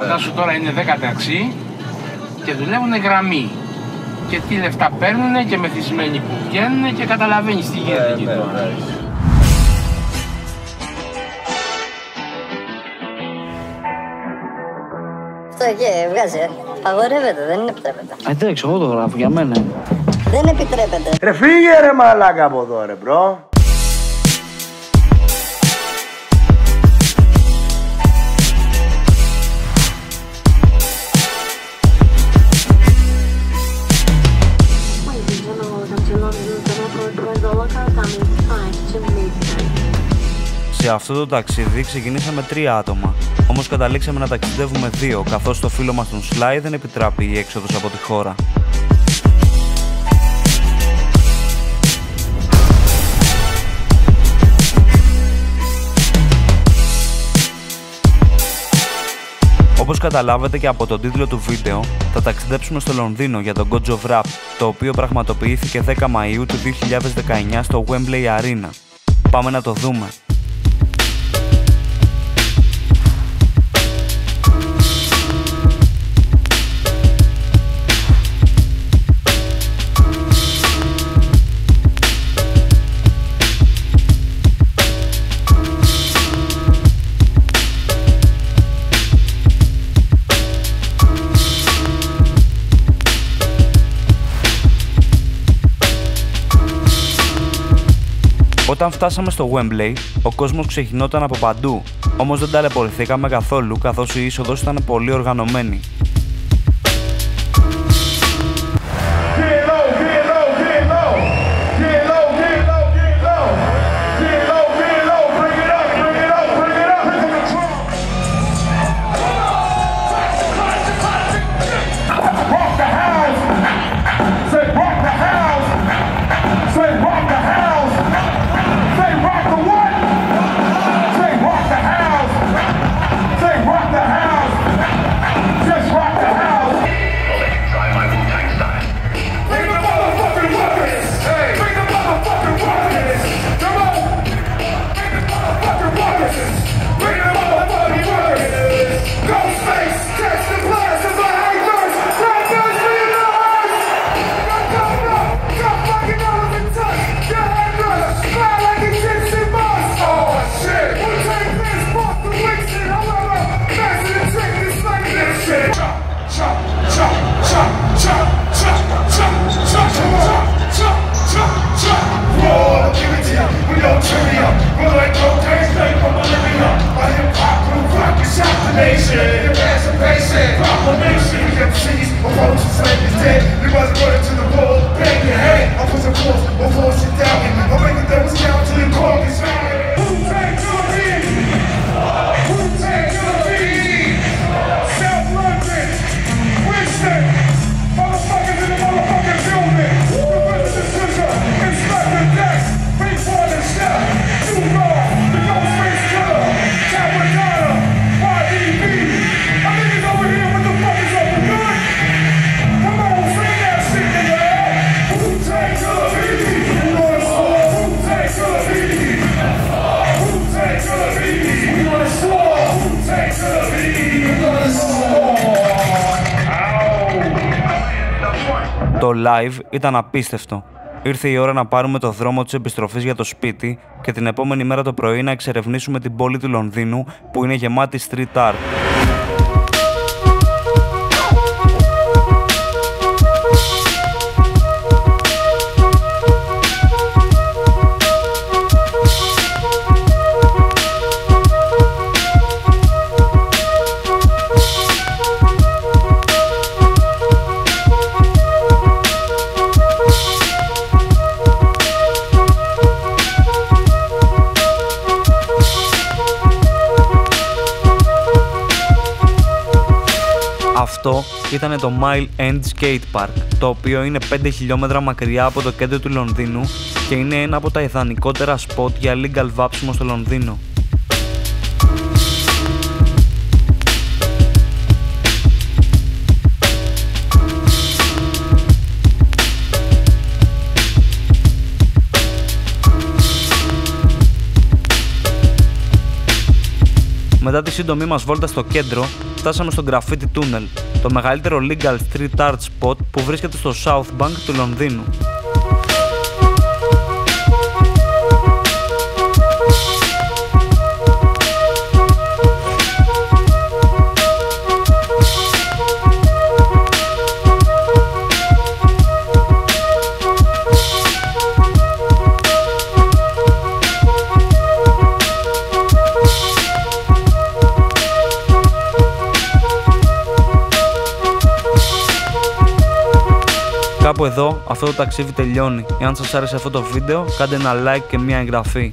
Φαντάσου τώρα είναι 10 ταξί και δουλεύουν γραμμή. Και τι λεφτά παίρνουν και μεθυσμένοι που βγαίνουν και καταλαβαίνεις τι γίνεται εκεί τώρα. Αυτό εκεί βγάζει. ε. Απαγορεύεται, δεν επιτρέπεται. Εντάξει, εγώ το γράφω για μένα. Δεν επιτρέπεται. Ρε φύγε ρε μαλάκα από εδώ ρε bro. Σε αυτό το ταξίδι ξεκινήσαμε τρία άτομα. Όμως καταλήξαμε να ταξιδεύουμε δύο, καθώς το φίλο μας τον Σλάι δεν επιτράπει η έξοδος από τη χώρα. Όπως καταλάβατε και από τον τίτλο του βίντεο, θα ταξιδέψουμε στο Λονδίνο για τον God of Rap, το οποίο πραγματοποιήθηκε 10 Μαΐου του 2019 στο Wembley Arena. Πάμε να το δούμε. Όταν φτάσαμε στο Wembley, ο κόσμος ξεκινόταν από παντού, όμως δεν ταλαιπωρηθήκαμε καθόλου καθώς η είσοδος ήταν πολύ οργανωμένη. Το live ήταν απίστευτο. Ήρθε η ώρα να πάρουμε το δρόμο της επιστροφής για το σπίτι και την επόμενη μέρα το πρωί να εξερευνήσουμε την πόλη του Λονδίνου που είναι γεμάτη street art. Αυτό ήταν το Mile End Skate Park, το οποίο είναι 5 χιλιόμετρα μακριά από το κέντρο του Λονδίνου και είναι ένα από τα ιδανικότερα σποτ για legal βάψιμο στο Λονδίνο. Μετά τη σύντομή μας βόλτα στο κέντρο, φτάσαμε στο Graffiti Tunnel, το μεγαλύτερο legal street art spot που βρίσκεται στο South Bank του Λονδίνου. Κάπου εδώ αυτό το ταξίδι τελειώνει. Εάν σας άρεσε αυτό το βίντεο κάντε ένα like και μια εγγραφή.